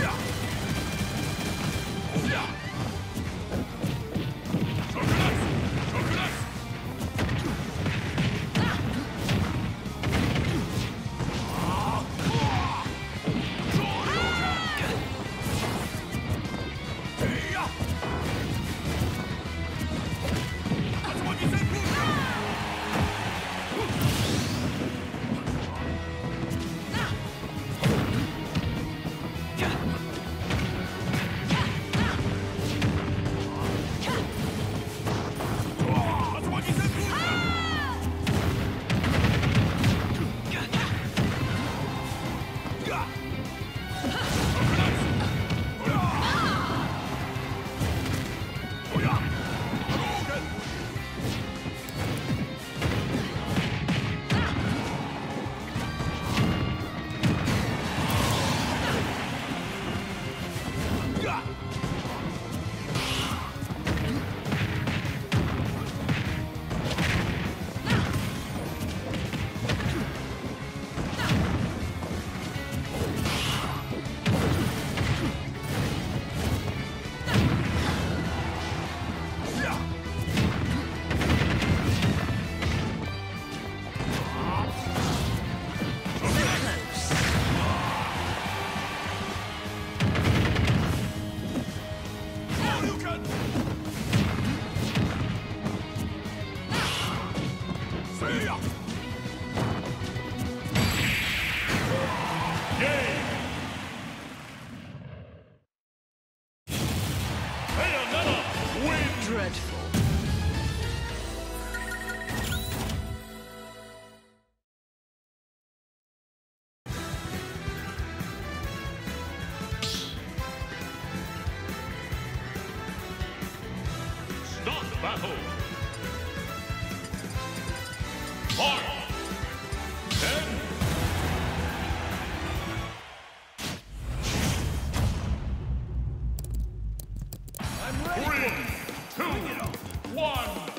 Yeah. dreadful. Start battle! one.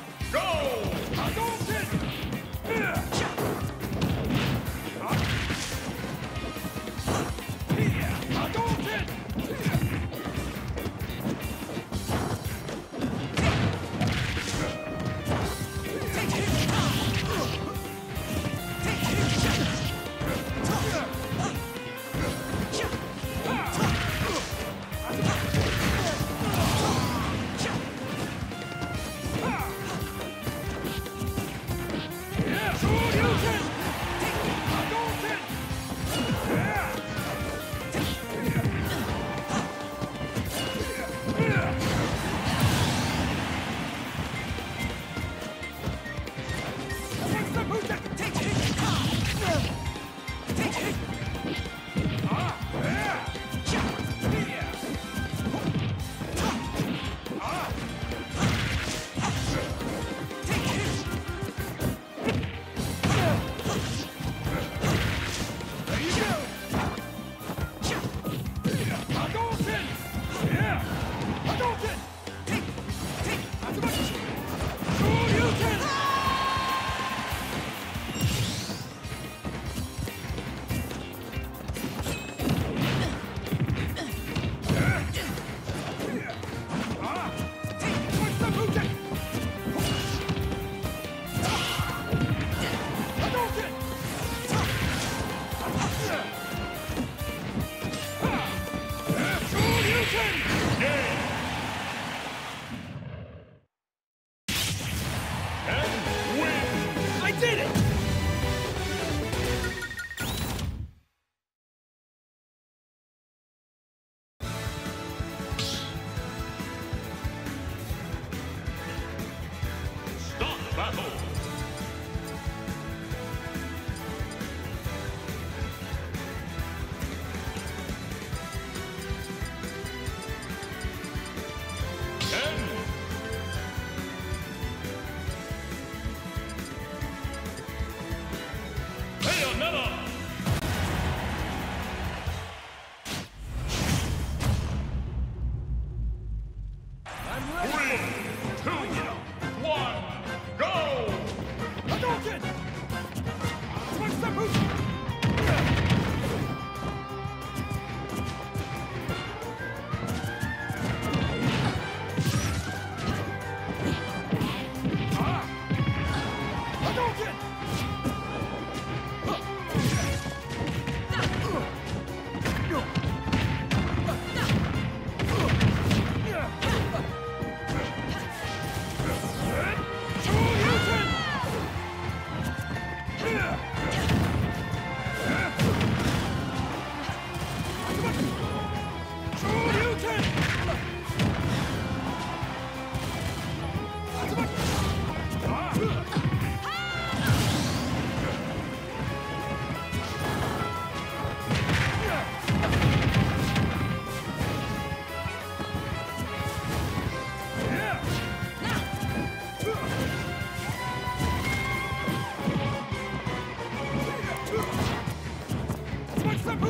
Three,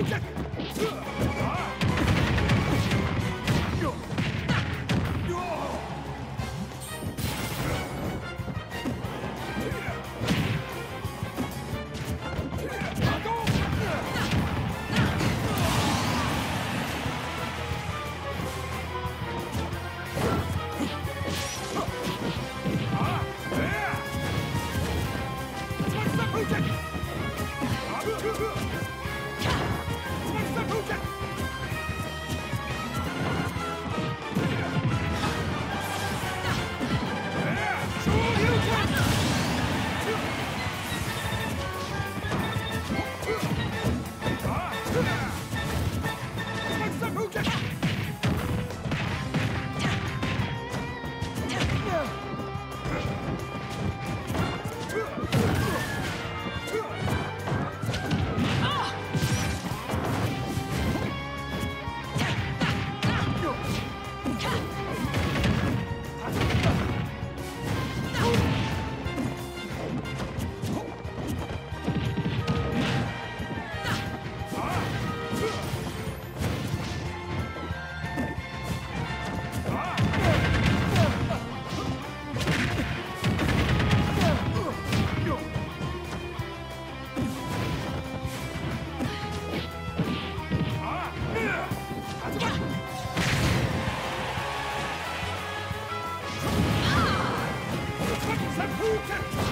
Switch Sepulchre!